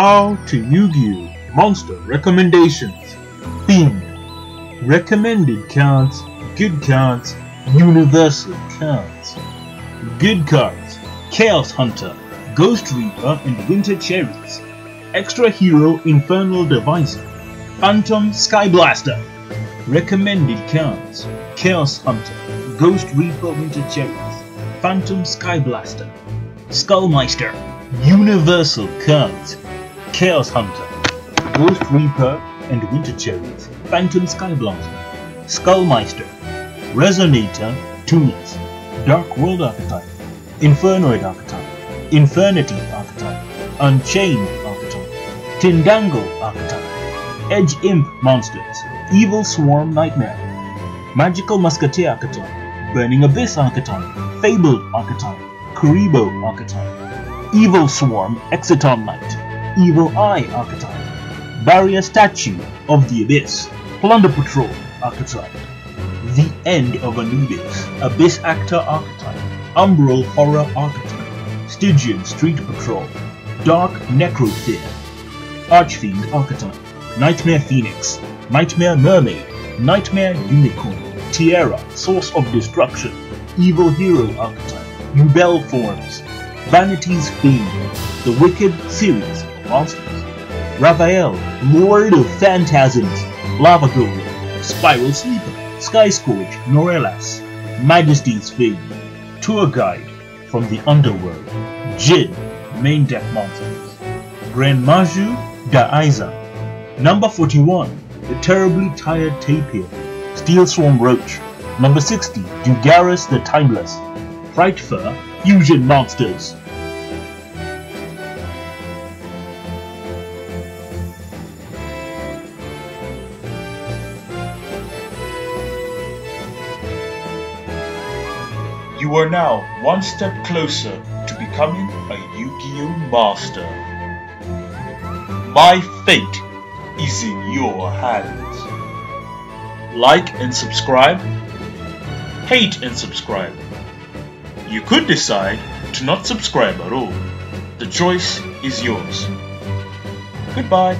How to Yu-Gi-Oh! Monster Recommendations Themed Recommended cards, good cards, universal cards. Good cards Chaos Hunter, Ghost Reaper and Winter Cherries. Xtra HERO Infernal Devicer. Phantom Skyblaster. Recommended cards Chaos Hunter, Ghost Reaper Winter Cherries. Phantom Skyblaster, Skullmeister. Universal cards Chaos Hunter, Ghost Reaper and Winter Cherries, Phantom Skyblaster, Skullmeister, Resonator, Tools, Dark World Archetype, Infernoid Archetype, Infernity Archetype, Unchained Archetype, Tindangle Archetype, Edge Imp Monsters, Evil Swarm Nightmare, Magical Musketeer Archetype, Burning Abyss Archetype, Fabled Archetype, Kuriboh Archetype, Evil Swarm Exciton Knight, Evil Eye archetype, Barrier Statue of the Abyss, Plunder Patrol archetype, The End of Anubis, Abyss Actor archetype, Umbral Horror archetype, Stygian Street Patrol, Dark Necrofear, Archfiend archetype, Nightmare Phoenix, Nightmare Mermaid, Nightmare Unicorn, Tierra, Source of Destruction, Evil Hero archetype, Ubel Forms, Vanity's Fiend, The Wicked series, monsters. Raviel, Lord of Phantasms, Lava Golem, Spiral Sleeper, Sky Scourge, Norleras, Majesty's Fame, Tour Guide from the Underworld, Jin, Main Deck Monsters, Grand Maju, Daiza, Number 41, The Terribly Tired Tapir, Steel Swarm Roach, Number 60, Dugares the Timeless, Frightfur, Fusion Monsters, You are now one step closer to becoming a Yu-Gi-Oh! Master. My fate is in your hands. Like and subscribe. Hate and subscribe. You could decide to not subscribe at all. The choice is yours. Goodbye.